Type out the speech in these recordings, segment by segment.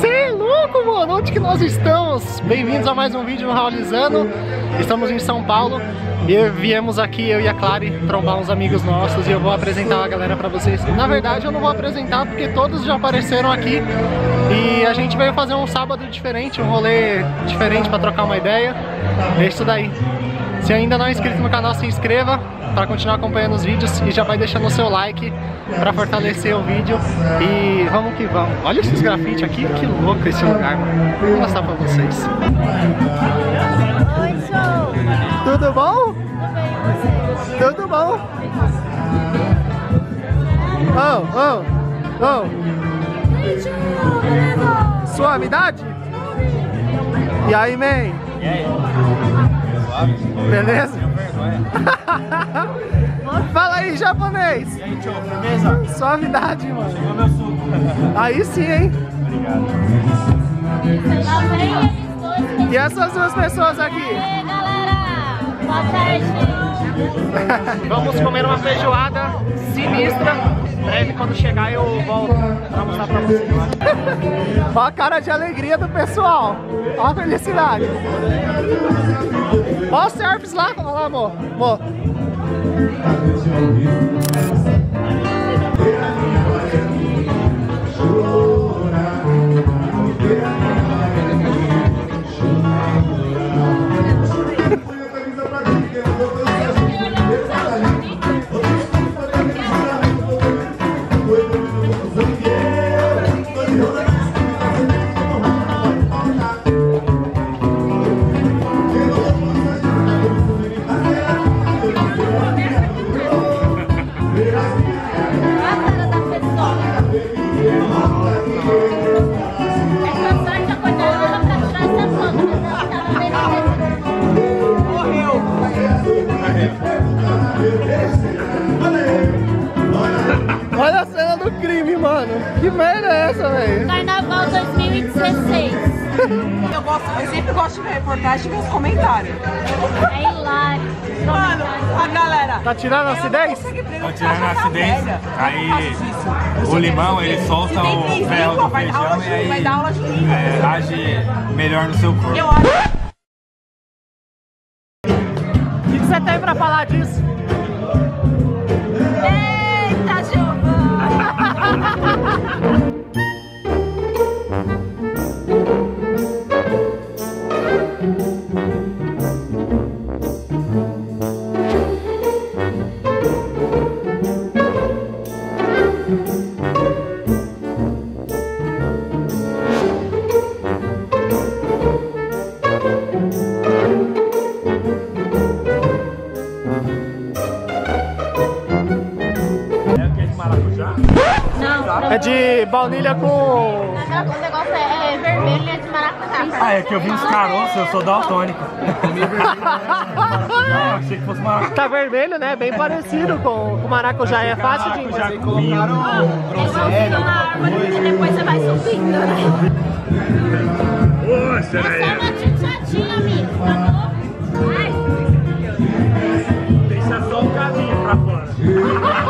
Cê é louco, mano! Onde que nós estamos? Bem-vindos a mais um vídeo no Raulizano. Estamos em São Paulo e viemos aqui, eu e a Clary, trombar uns amigos nossos e eu vou apresentar a galera pra vocês. Na verdade, eu não vou apresentar porque todos já apareceram aqui e a gente veio fazer um sábado diferente, um rolê diferente pra trocar uma ideia. É isso daí. Se ainda não é inscrito no canal, se inscreva para continuar acompanhando os vídeos e já vai deixando o seu like para fortalecer o vídeo e vamos que vamos. Olha esses grafites aqui, que louco esse lugar. Vou mostrar para vocês. Oi, show! Tudo bom? Tudo bem, você? Tudo bom? Oh, oh, oh. Suavidade? E aí, man? E aí? Beleza? Tenho vergonha. Fala aí, japonês. E aí, tio, firmeza? Suavidade, mano. Chegou meu suco. Aí sim, hein? Obrigado. Dois. E essas duas pessoas aqui? E aí, galera? Boa tarde. Vamos comer uma feijoada sinistra. Breve, quando chegar, eu volto pra mostrar pra vocês. Olha a cara de alegria do pessoal. Olha a felicidade. Olha lá. Olha lá, amor. amor. Olha gosto, eu sempre gosto de ver reportagem e ver os comentários. É hilário. Mano, a galera. Tá tirando a acidez? Tô tirando a acidez. Aí o limão ele solta o ferro do vai dar aula feijão e de, vai aí dar aula de língua. é, age melhor no seu corpo. Eu acho. O que você tem pra falar disso? É de baunilha com. o negócio é, é vermelho e é de maracujá. Ah, é que eu vi uns caroços, eu sou daltônico. Eu achei que fosse maracujá. Tá vermelho, né? Bem parecido com o maracujá. É fácil de. Cominho. É igualzinho na árvore, porque depois você vai subindo, né? Poxa, É só uma tchutchatinha, amigo, tá bom? Deixa só um caminho pra fora.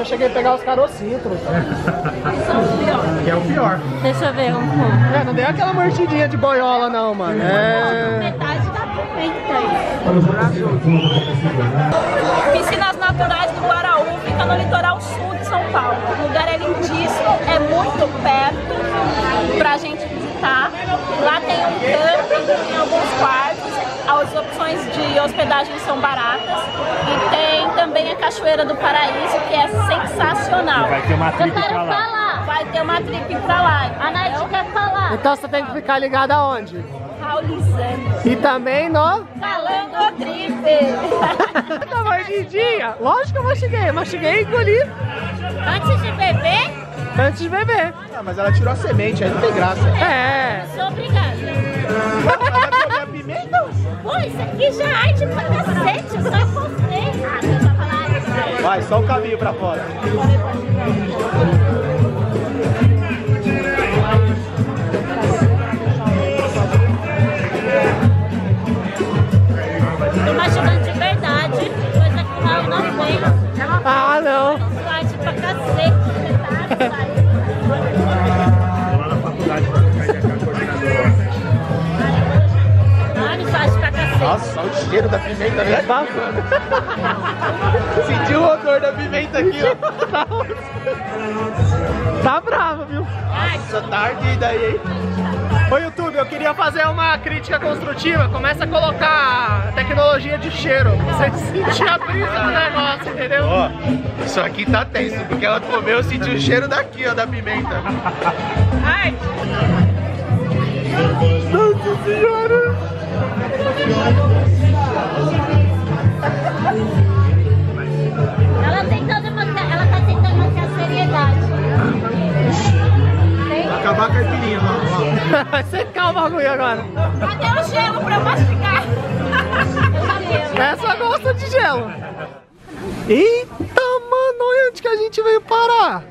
já cheguei a pegar os carocinhos, truta. Que é o pior. Deixa eu ver um pouco. É, não deu aquela mordidinha de boiola não, mano. É... Metade da pimenta. Piscinas naturais do Guaraú fica no litoral sul de São Paulo. O lugar é lindíssimo, é muito perto pra gente visitar. Lá tem um camping, tem alguns quartos, as opções de hospedagem são baratas e tem também a Cachoeira do Paraíso, que é sensacional. Vai ter uma Eu trip quero pra lá. falar. Vai ter uma trip pra lá. A Nath quer falar. Então você tem que ficar ligado aonde? Raulizando. E também no... Falando trip. Na mordidinha? Lógico que eu mastiguei. Mastiguei e engoli Antes de beber, antes de beber. Ah, mas ela tirou a semente, aí não tem graça. É. sou obrigada. Vai comer a pimenta? Pô, isso aqui já arde pra cacete, Vai, só o caminho pra fora. Cheiro da pimenta, né? Sentiu o odor da pimenta aqui, ó. Tá bravo, viu? Nossa, tá ardida aí, hein? Ô YouTube, eu queria fazer uma crítica construtiva. Começa a colocar tecnologia de cheiro. Você sentir a brisa do negócio, entendeu? Ó, isso aqui tá tenso, porque ela comeu, eu senti o cheiro daqui, ó, da pimenta. Ai, Vai secar o bagulho agora. cadê o gelo pra eu mastigar? Essa gosta de gelo. Eita, mano, olha onde que a gente veio parar.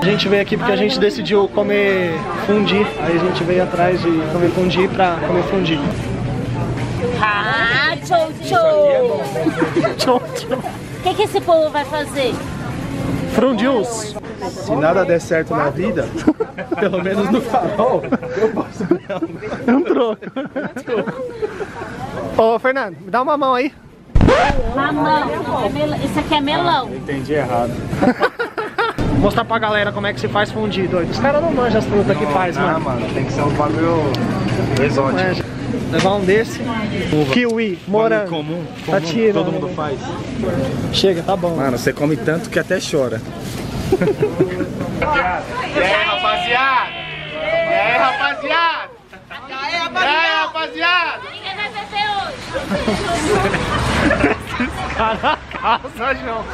A gente veio aqui porque a gente decidiu comer fundi. Aí a gente veio atrás de comer fundi pra comer fundi. Ah, tchau, tchau. Tchau, tchau. O que, que esse povo vai fazer? Frundius. Se nada der certo na vida, pelo menos no farol, eu posso ganhar um. É um troco. Ô, Fernando, me dá uma mão aí. Mamão. Isso aqui é melão. Entendi errado. Mostrar pra galera como é que se faz fundi, doido. Os caras não manjam as frutas que faz, Ah, mano. mano, tem que ser um bagulho exótico. Manja. Levar um desse. Kiwi, morango. comum, Tá tirando. todo mundo faz. Chega, tá bom. Mano, você come tanto que até chora. E aí, rapaziada? E aí, rapaziada? E aí, rapaziada? Ninguém vai beber hoje. Cara, casa, João.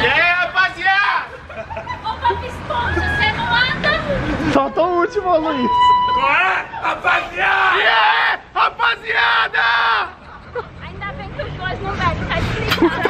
E aí, rapaziada? Ô, Bob Esponja, você não anda? Faltou o último, Luiz. Qual é, rapaziada? E aí, rapaziada? Ainda bem que os dois não bebem, tá explicado.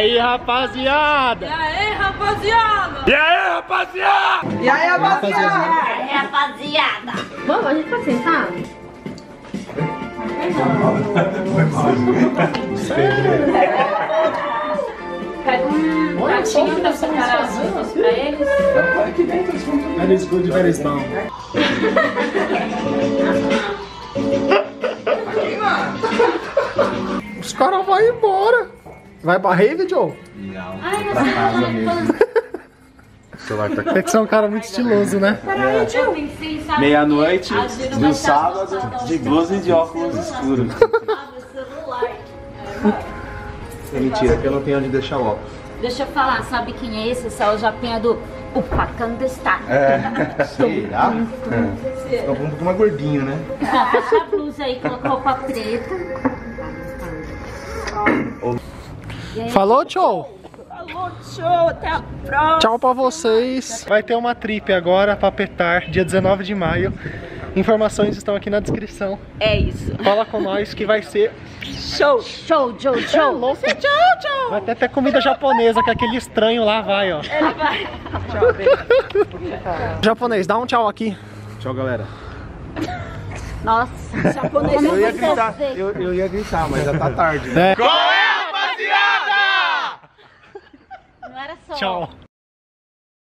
Aí, rapaziada. E aí, rapaziada? E aí, rapaziada? E aí, rapaziada? E aí, rapaziada? Vamos, a gente pode sentar? Pega um pratinho cara pra eles. That is good, very strong. Os caras vão embora. Vai pra rave, Joe? Ai, nós estamos falando. É que você é um cara muito estiloso, né? Meia-noite, no sábado, de blusa e de óculos escuros. É mentira, que eu não tenho onde deixar o óculos. Deixa eu falar, sabe quem é esse? Esse é o Japinha do O Pacandestá. É. Será? É. Um pouco mais gordinho, né? Fecha a blusa aí, colocou roupa preta. Falou, tchau. Falou, show, até a próxima. Tchau pra vocês. Vai ter uma trip agora pra petar, dia 19 de maio. Informações estão aqui na descrição. É isso. Fala com nós que vai ser. Show. Show, show, show. louco. Vai até ter comida japonesa, que aquele estranho lá vai, ó. Ele vai. Japonês, dá um tchau aqui. Tchau, galera. Nossa. Japonês. Eu ia gritar, eu, eu ia gritar, mas já tá tarde. né? É. Só. Tchau.